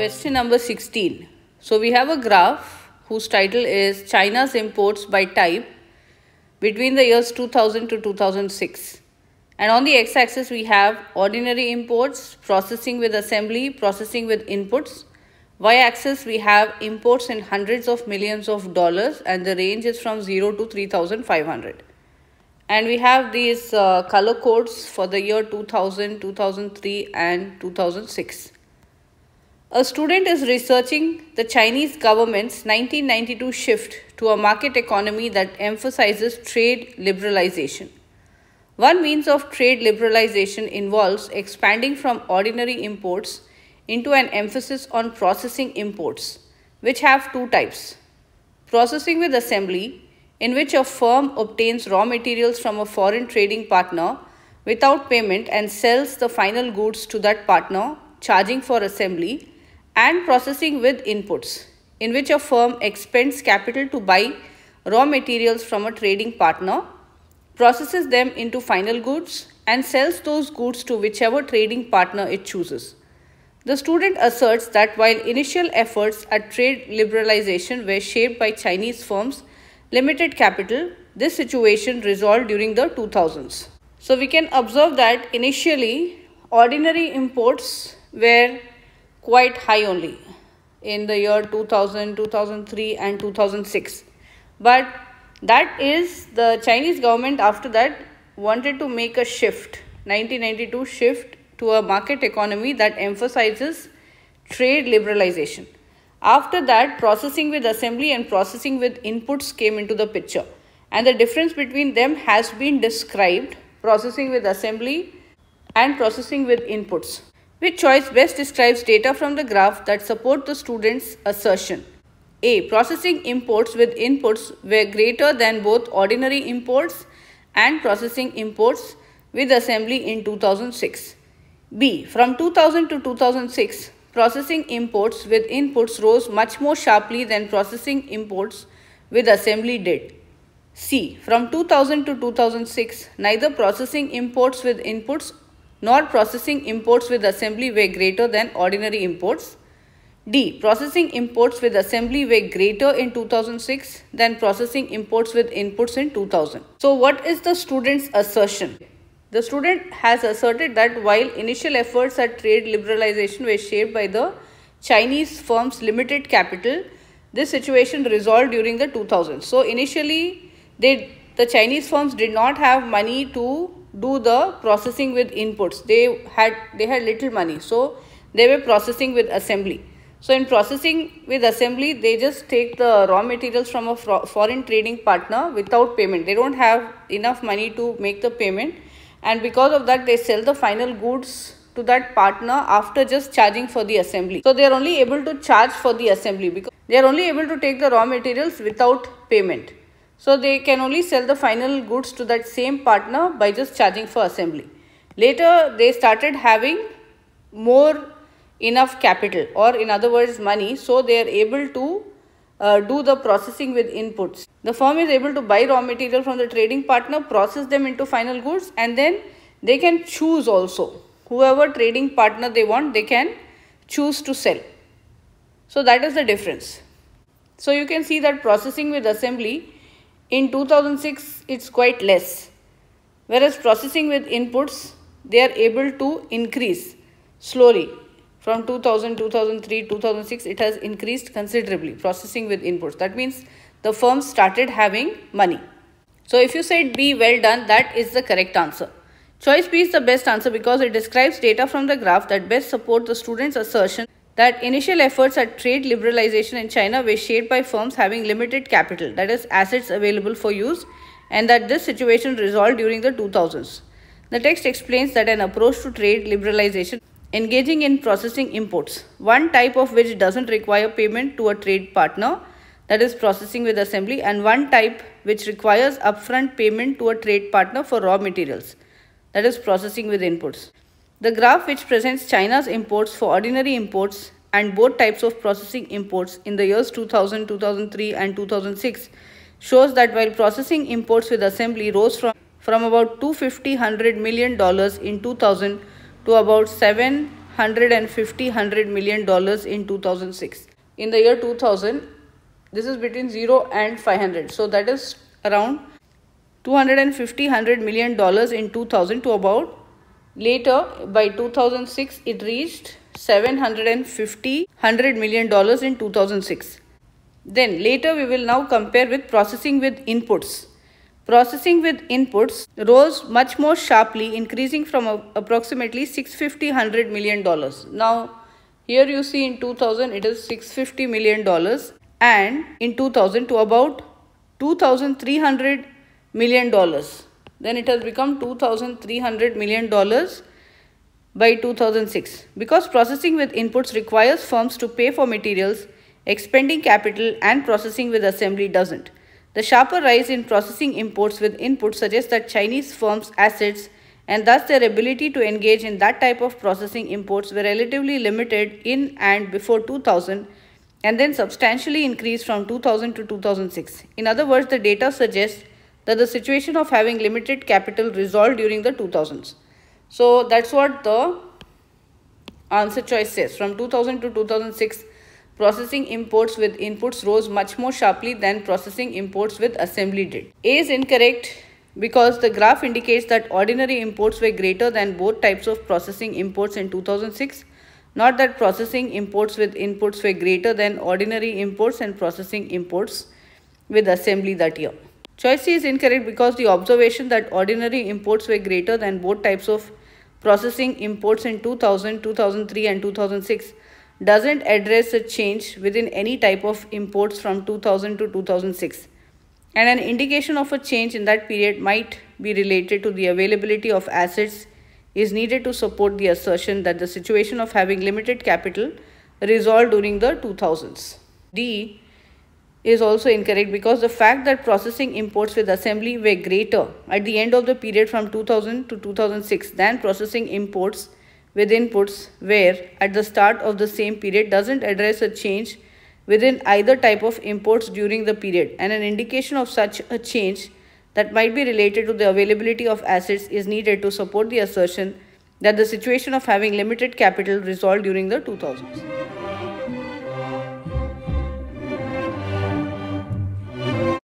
Question number 16. So we have a graph whose title is China's imports by type between the years 2000 to 2006. And on the x-axis we have ordinary imports, processing with assembly, processing with inputs. Y-axis we have imports in hundreds of millions of dollars and the range is from 0 to 3500. And we have these uh, color codes for the year 2000, 2003 and 2006. A student is researching the Chinese government's 1992 shift to a market economy that emphasizes trade liberalization. One means of trade liberalization involves expanding from ordinary imports into an emphasis on processing imports, which have two types. Processing with assembly, in which a firm obtains raw materials from a foreign trading partner without payment and sells the final goods to that partner, charging for assembly and processing with inputs, in which a firm expends capital to buy raw materials from a trading partner, processes them into final goods, and sells those goods to whichever trading partner it chooses. The student asserts that while initial efforts at trade liberalization were shaped by Chinese firms' limited capital, this situation resolved during the 2000s. So we can observe that initially ordinary imports were quite high only in the year 2000, 2003 and 2006. But that is the Chinese government after that wanted to make a shift, 1992 shift to a market economy that emphasizes trade liberalization. After that, processing with assembly and processing with inputs came into the picture. And the difference between them has been described, processing with assembly and processing with inputs. Which choice best describes data from the graph that support the student's assertion? A. Processing imports with inputs were greater than both ordinary imports and processing imports with assembly in 2006. B. From 2000 to 2006, processing imports with inputs rose much more sharply than processing imports with assembly did. C. From 2000 to 2006, neither processing imports with inputs nor processing imports with assembly were greater than ordinary imports. D. Processing imports with assembly were greater in 2006 than processing imports with inputs in 2000. So what is the student's assertion? The student has asserted that while initial efforts at trade liberalization were shaped by the Chinese firm's limited capital, this situation resolved during the 2000s. So initially, they, the Chinese firms did not have money to do the processing with inputs. They had they had little money so they were processing with assembly. So in processing with assembly they just take the raw materials from a foreign trading partner without payment. They don't have enough money to make the payment and because of that they sell the final goods to that partner after just charging for the assembly. So they are only able to charge for the assembly because they are only able to take the raw materials without payment so they can only sell the final goods to that same partner by just charging for assembly. Later they started having more enough capital or in other words money so they are able to uh, do the processing with inputs. The firm is able to buy raw material from the trading partner, process them into final goods and then they can choose also. Whoever trading partner they want, they can choose to sell. So that is the difference. So you can see that processing with assembly in 2006, it's quite less. Whereas processing with inputs, they are able to increase slowly. From 2000, 2003, 2006, it has increased considerably, processing with inputs. That means the firms started having money. So if you said B, well done, that is the correct answer. Choice B is the best answer because it describes data from the graph that best support the student's assertion that initial efforts at trade liberalization in China were shaped by firms having limited capital, that is assets available for use, and that this situation resolved during the 2000s. The text explains that an approach to trade liberalization engaging in processing imports, one type of which doesn't require payment to a trade partner, that is processing with assembly, and one type which requires upfront payment to a trade partner for raw materials, that is processing with inputs. The graph which presents China's imports for ordinary imports and both types of processing imports in the years 2000, 2003 and 2006 shows that while processing imports with assembly rose from, from about 250 hundred million dollars in 2000 to about 7 150 100 million dollars in 2006 in the year 2000 this is between 0 and 500 so that is around 250 100 million dollars in 2000 to about later by 2006 it reached 750 100 million dollars in 2006 then later we will now compare with processing with inputs. Processing with inputs rose much more sharply increasing from approximately 650 100 million dollars. Now here you see in 2000 it is 650 million dollars and in 2000 to about 2300 million dollars then it has become 2300 million dollars by 2006 because processing with inputs requires firms to pay for materials expending capital and processing with assembly doesn't the sharper rise in processing imports with inputs suggests that chinese firms assets and thus their ability to engage in that type of processing imports were relatively limited in and before 2000 and then substantially increased from 2000 to 2006. In other words, the data suggests that the situation of having limited capital resolved during the 2000s. So that's what the answer choice says. From 2000 to 2006, processing imports with inputs rose much more sharply than processing imports with assembly did. A is incorrect because the graph indicates that ordinary imports were greater than both types of processing imports in 2006 not that processing imports with inputs were greater than ordinary imports and processing imports with assembly that year. Choice C is incorrect because the observation that ordinary imports were greater than both types of processing imports in 2000, 2003 and 2006 doesn't address a change within any type of imports from 2000 to 2006 and an indication of a change in that period might be related to the availability of assets is needed to support the assertion that the situation of having limited capital resolved during the 2000s. D is also incorrect because the fact that processing imports with assembly were greater at the end of the period from 2000 to 2006 than processing imports with inputs were at the start of the same period doesn't address a change within either type of imports during the period and an indication of such a change that might be related to the availability of assets is needed to support the assertion that the situation of having limited capital resolved during the 2000s.